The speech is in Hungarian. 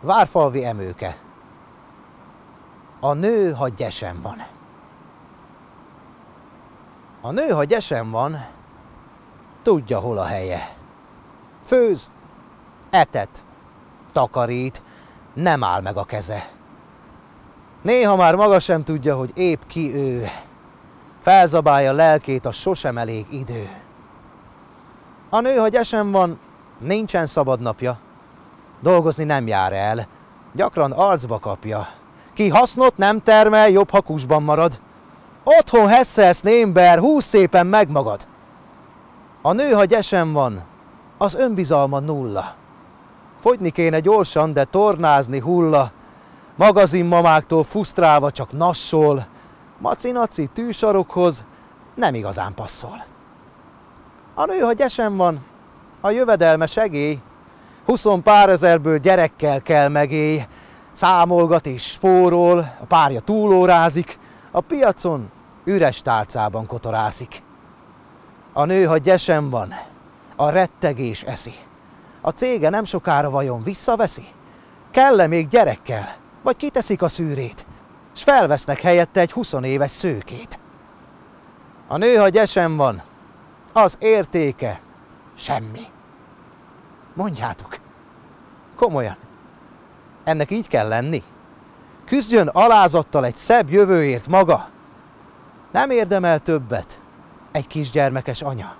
Várfalvi emőke. A nő, ha gyesen van. A nő, ha gyesen van, tudja, hol a helye. Főz, etet, takarít, nem áll meg a keze. Néha már maga sem tudja, hogy épp ki ő. Felzabálja lelkét, a sosem elég idő. A nő, ha gyesen van, nincsen szabad napja. Dolgozni nem jár el, gyakran arcba kapja. Ki hasznot nem termel, jobb ha marad. Otthon hesszelsz némber, húsz szépen meg magad. A nő, ha gyesen van, az önbizalma nulla. Fogyni kéne gyorsan, de tornázni hulla. Magazinmamáktól fusztrálva csak nassol. Maci-naci tűsarokhoz nem igazán passzol. A nő, ha gyesen van, a jövedelme segély, huszon pár ezerből gyerekkel kell megélj, számolgat és spórol, a párja túlórázik, a piacon üres tálcában kotorászik. A nő, ha gyesen van, a rettegés eszi. A cége nem sokára vajon visszaveszi? Kell-e még gyerekkel, vagy kiteszik a szűrét, s felvesznek helyette egy 20 éves szőkét? A nő, ha gyesen van, az értéke semmi. Mondjátok, komolyan, ennek így kell lenni? Küzdjön alázattal egy szebb jövőért maga. Nem érdemel többet egy kisgyermekes anya.